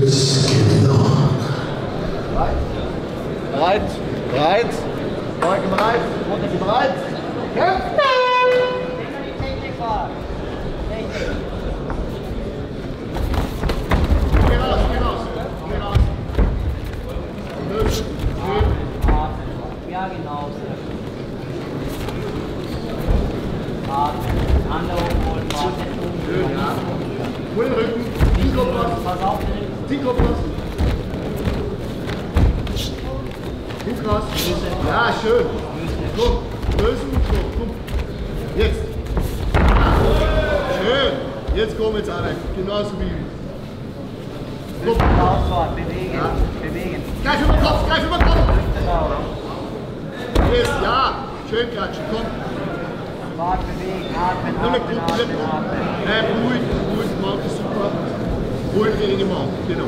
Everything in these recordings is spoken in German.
Götz Kinder. Bereit, bereit, Bereit? bereit, Leute bereit, kämpfen! Ja, genau. Atmen, Anlauf und Warten. Kopf raus. Ja, schön. Komm, lösen so. Komm. Jetzt. Schön. Jetzt komm jetzt alle. Genauso wie. Komm. Ausfahrt, bewegen. Ja. Bewegen. Gleich über den Kopf, gleich über den Kopf. Jetzt, ja. Schön klatschen. Komm. Fahrt bewegen. Atmen, atmen, atmen, atmen. Äh, ruhig, ruhig. Macht das super. Ruhig Training gemacht. Genau.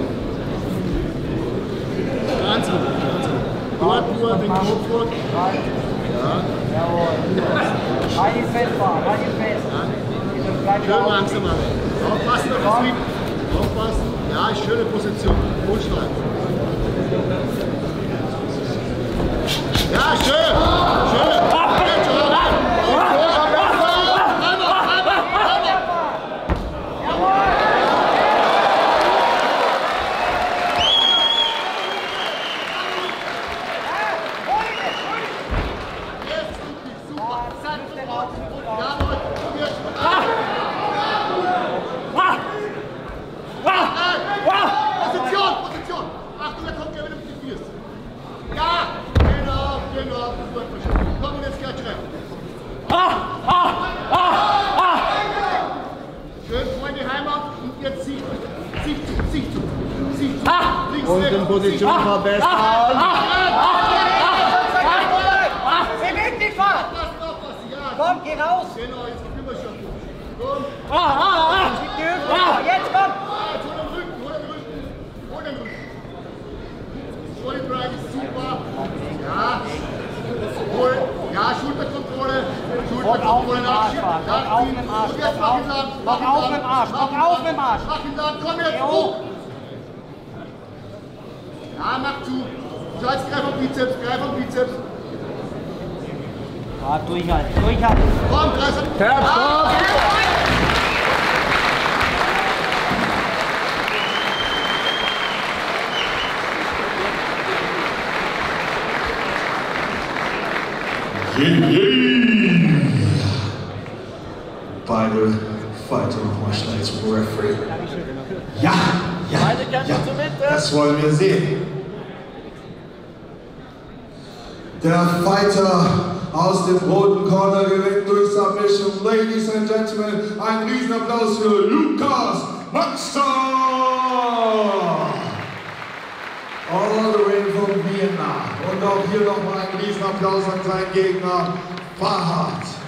Ganz gut. Ganz gut. Dort nur den Kopf vor. Ja. Jawohl. Halt ihn fest, fahren. Halt ihn fest. Schön langsam alle. Aufpassen auf das. Aufpassen. Ja, schöne Position. Gut. Ja, schön. Schön. Jetzt schon rein. Und vor. Einmal, einmal, einmal. Jetzt, Luki, super. Zack, sofort. Jawohl. Und jetzt. Position, Position. Achtung, da kommt der wieder mit den Viers. Ja, genau, genau. Das läuft schon. Komm, und jetzt gleich rein. Schön vor in die Heimat und jetzt Sicht. Sicht zu, Sicht zu. Sicht zu. Links, Und rechts. in Position Sicht. verbessern. Beweg dich, fahr. Aufpassen, aufpassen. Ja, Komm, geh raus. genau, jetzt gib schon. Komm. Gib die Hüfte. Jetzt komm. Ah, jetzt hol den Rücken, hol den Rücken. Hol den Rücken. Body ist super. Ja. Hol. Ja, Schulterkontrolle. Schulterkontrolle nachschieben. Auf mit dem Arsch, mach auf. mit dem Arsch, Mach auf mit dem Arsch. Mach ihn lang. Komm jetzt. Hoch. Ja, mach zu. Jetzt greif am Bizeps, greif am Bizeps. Ja, durchhalten, durchhalten. Komm, am Herz, stopp! Beide Fighter nochmal schnell zum Referee. Ja, ja, ja, das wollen wir sehen. Der Fighter aus dem roten Corner gewinnt durch Submission. Ladies and Gentlemen, ein Riesenapplaus für Lukas Maxter! All the way from Vienna. Und auch hier nochmal ein Riesenapplaus an seinen Gegner, Fahad